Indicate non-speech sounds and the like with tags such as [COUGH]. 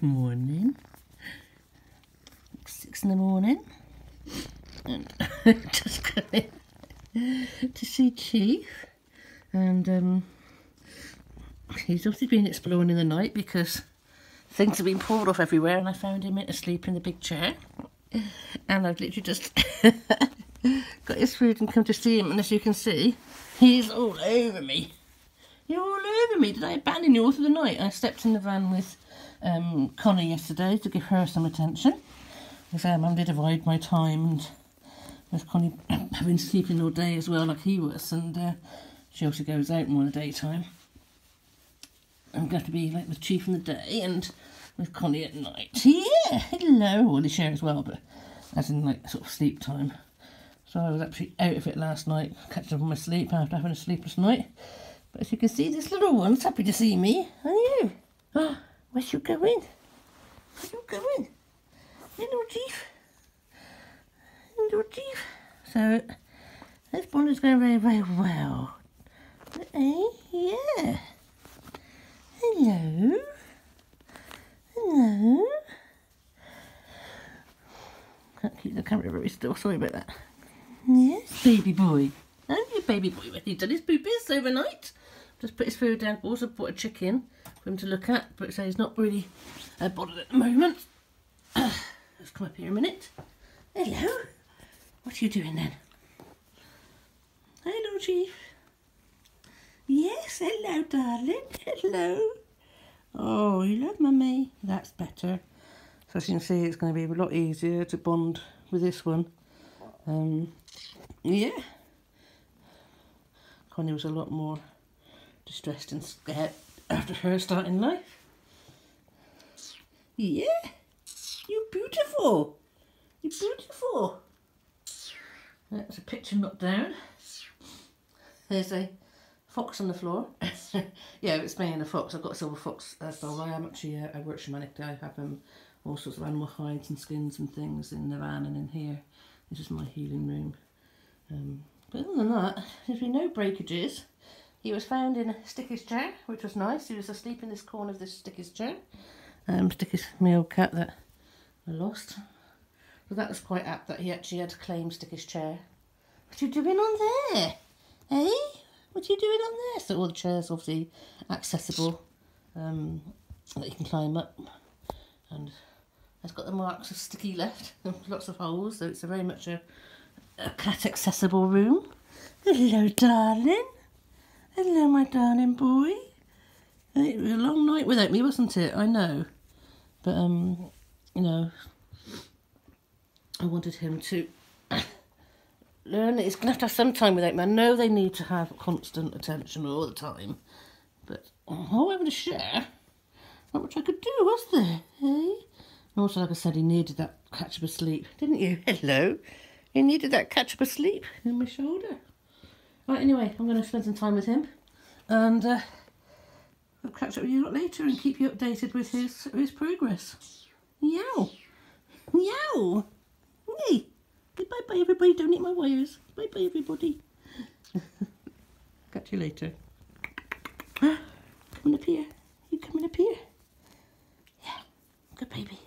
Morning. Six in the morning. And [LAUGHS] just coming to see Chief. And um, he's obviously been exploring in the night because things have been pulled off everywhere and I found him asleep in the big chair. And I've literally just [LAUGHS] got his food and come to see him and as you can see, he's all over me. You're all over me. Did I abandon you all through the night? I slept in the van with um, Connie yesterday to give her some attention. Because um, I did divide my time and with Connie [COUGHS] having sleeping all day as well like he was and uh, she also goes out more in the daytime. I'm going to be like with Chief in the day and with Connie at night. Yeah, hello. Well, they share as well, but as in like sort of sleep time. So I was actually out of it last night, catching up on my sleep after having a sleepless night. But as you can see, this little one's happy to see me. Are you? [GASPS] Where's you going? Where you going? Little Chief? Little Chief? So, this bond is going very, very well. Eh? Yeah. Hello. Hello. Can't keep the camera very still. Sorry about that. Yes, baby boy. And your baby boy when he done his poopies overnight. Just put his food down. Also put a chicken for him to look at, but so he's not really uh, bothered at the moment. [CLEARS THROAT] let's come up here a minute. Hello. What are you doing then? Hello, Chief. Yes, hello, darling. Hello. Oh, you love mummy. That's better. So as you can see, it's going to be a lot easier to bond with this one. Um, yeah. Connie was a lot more distressed and scared after her starting life. Yeah. You're beautiful. You're beautiful. That's a picture knocked down. There's a fox on the floor. [LAUGHS] yeah, it's me and a fox. I've got a silver fox as well. I am actually a, a work shamanically. I have um, all sorts of animal hides and skins and things in the van and in here. This is my healing room. Um, but other than that, there's been no breakages. He was found in a Sticky's chair, which was nice. He was asleep in this corner of this Sticky's chair. Um, Sticky's male cat that I lost. So that was quite apt that he actually had to claim Sticky's chair. What are you doing on there? Eh? What are you doing on there? So all the chairs obviously accessible, um, that you can climb up. And it's got the marks of sticky left, [LAUGHS] lots of holes, so it's a very much a, a cat accessible room. Hello, darling. Hello, my darling boy. It was a long night without me, wasn't it? I know. But, um, you know, I wanted him to [COUGHS] learn he's going to have to have some time without me. I know they need to have constant attention all the time, but oh, having to share, not much I could do, was there? Eh? And also, like I said, he needed that catch up sleep, didn't you? [LAUGHS] Hello. He needed that catch up sleep in my shoulder. Right, anyway, I'm going to spend some time with him, and uh, I'll catch up with you lot later and keep you updated with his his progress. Meow. Meow. Hey. Bye bye everybody, don't eat my wires. Bye bye everybody. [LAUGHS] Catch you later. Coming up here. You coming up here? Yeah, good baby.